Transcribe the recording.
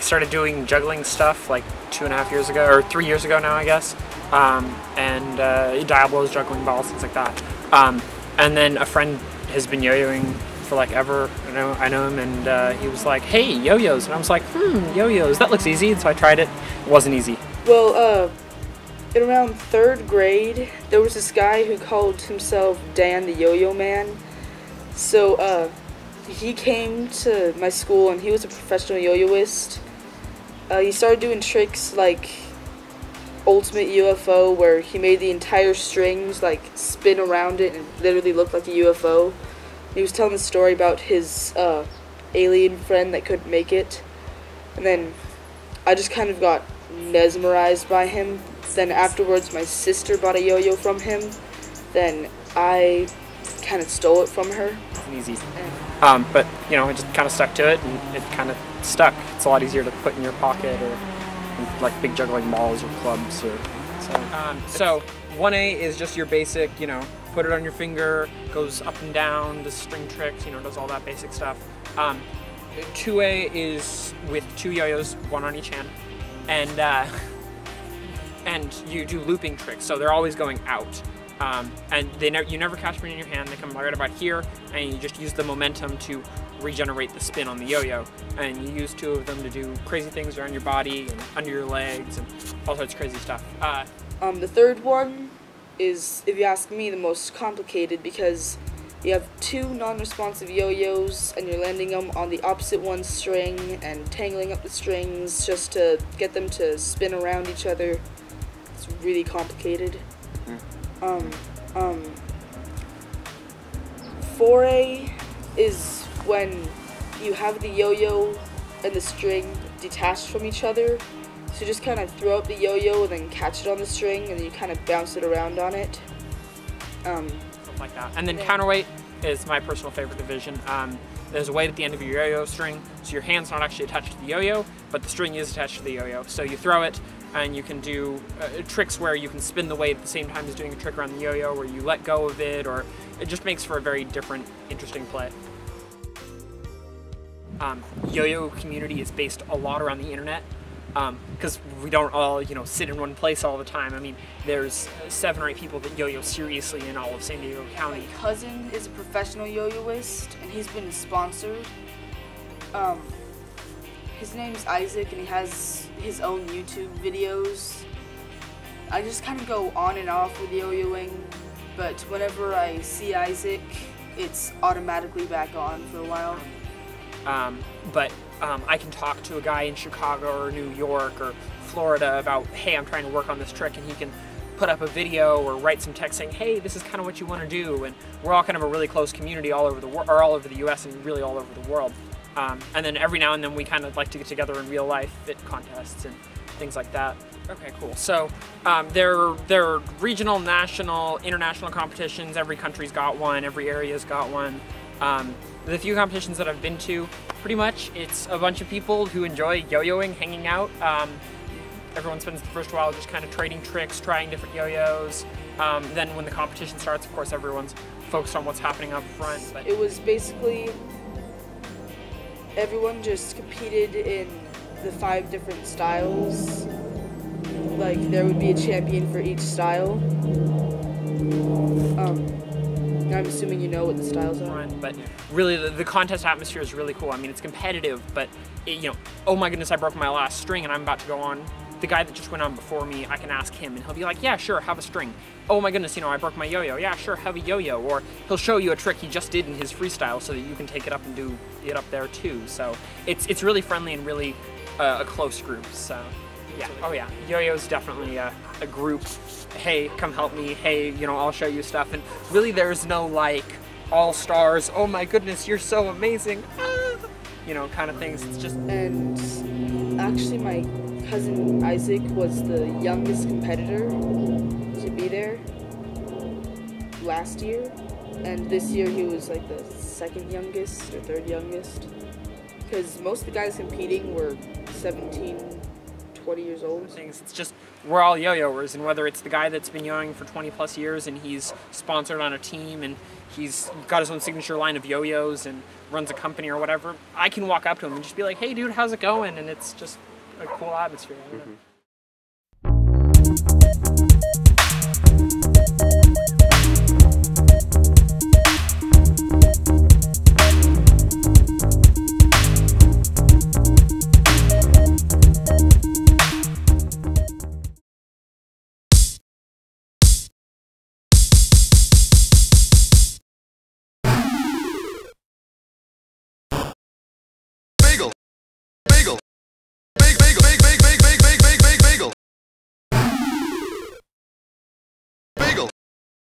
started doing juggling stuff like two and a half years ago, or three years ago now, I guess. Um, and uh, diabolos juggling balls, things like that. Um, and then a friend has been yo-yoing for like ever. I know, I know him, and uh, he was like, "Hey, yo-yos," and I was like, "Hmm, yo-yos. That looks easy." And so I tried it. It wasn't easy. Well, uh, in around third grade, there was this guy who called himself Dan the Yo-Yo Man. So, uh, he came to my school and he was a professional yo-yoist. Uh, he started doing tricks like Ultimate UFO, where he made the entire strings like spin around it and literally looked like a UFO. He was telling the story about his uh, alien friend that couldn't make it, and then I just kind of got mesmerized by him. Then afterwards, my sister bought a yo-yo from him. Then I kind of stole it from her. It's easy. Um, but you know, I just kind of stuck to it, and it kind of stuck. It's a lot easier to put in your pocket or like big juggling balls or clubs or. So, um, so 1A is just your basic, you know, put it on your finger, goes up and down, does string tricks, you know, does all that basic stuff. Um, 2A is with two yo-yos, one on each hand, and uh, and you do looping tricks. So they're always going out. Um, and they ne you never catch them in your hand. They come right about here, and you just use the momentum to regenerate the spin on the yo-yo. And you use two of them to do crazy things around your body and under your legs and all sorts of crazy stuff. Uh, Um, the third one is, if you ask me, the most complicated because you have two non-responsive yo-yos and you're landing them on the opposite one's string and tangling up the strings just to get them to spin around each other. It's really complicated. Um, um, 4A is when you have the yo-yo and the string detached from each other. So you just kind of throw up the yo-yo and then catch it on the string and then you kind of bounce it around on it. Um, something like that. And then counterweight is my personal favorite division. Um, there's a weight at the end of your yo-yo string, so your hand's not actually attached to the yo-yo, but the string is attached to the yo-yo. So you throw it, and you can do uh, tricks where you can spin the weight at the same time as doing a trick around the yo-yo, where you let go of it, or it just makes for a very different, interesting play. Um, yo-yo community is based a lot around the internet because we don't all you know sit in one place all the time. I mean, there's seven or eight people that yo-yo seriously in all of San Diego County. my cousin is a professional yo-yoist and he's been sponsored. Um, his name's Isaac and he has his own YouTube videos. I just kind of go on and off with yo-yoing, but whenever I see Isaac, it's automatically back on for a while. Um, but um, I can talk to a guy in Chicago or New York or Florida about, hey, I'm trying to work on this trick, and he can put up a video or write some text saying, hey, this is kind of what you want to do, and we're all kind of a really close community all over the world, or all over the U.S. and really all over the world. Um, and then every now and then we kind of like to get together in real life at contests and things like that. Okay, cool. So um, there, there are regional, national, international competitions. Every country's got one. Every area's got one. Um, the few competitions that I've been to, pretty much it's a bunch of people who enjoy yo-yoing, hanging out. Um, everyone spends the first while just kind of trading tricks, trying different yo-yos. Um, then when the competition starts, of course, everyone's focused on what's happening up front. But It was basically everyone just competed in the five different styles. Like there would be a champion for each style. Um, I'm assuming you know what the styles are. but really the, the contest atmosphere is really cool. I mean, it's competitive, but it, you know, oh my goodness, I broke my last string and I'm about to go on. The guy that just went on before me, I can ask him and he'll be like, yeah, sure, have a string. Oh my goodness, you know, I broke my yo-yo. Yeah, sure, have a yo-yo. Or he'll show you a trick he just did in his freestyle so that you can take it up and do it up there too. So it's it's really friendly and really uh, a close group. So yeah, oh yeah, yo-yo's definitely a, a group. Hey, come help me. Hey, you know, I'll show you stuff. And really, there's no like all stars. Oh my goodness, you're so amazing. Ah, you know, kind of things. It's just And actually, my cousin Isaac was the youngest competitor to be there last year, and this year he was like the second youngest or third youngest. Because most of the guys competing were 17, 20 years old. things. It's just we're all yo-yoers, and whether it's the guy that's been yo-yoing for 20 plus years and he's sponsored on a team and he's got his own signature line of yo-yos and runs a company or whatever, I can walk up to him and just be like, "Hey, dude, how's it going?" And it's just a cool atmosphere. I don't know. Mm-hmm.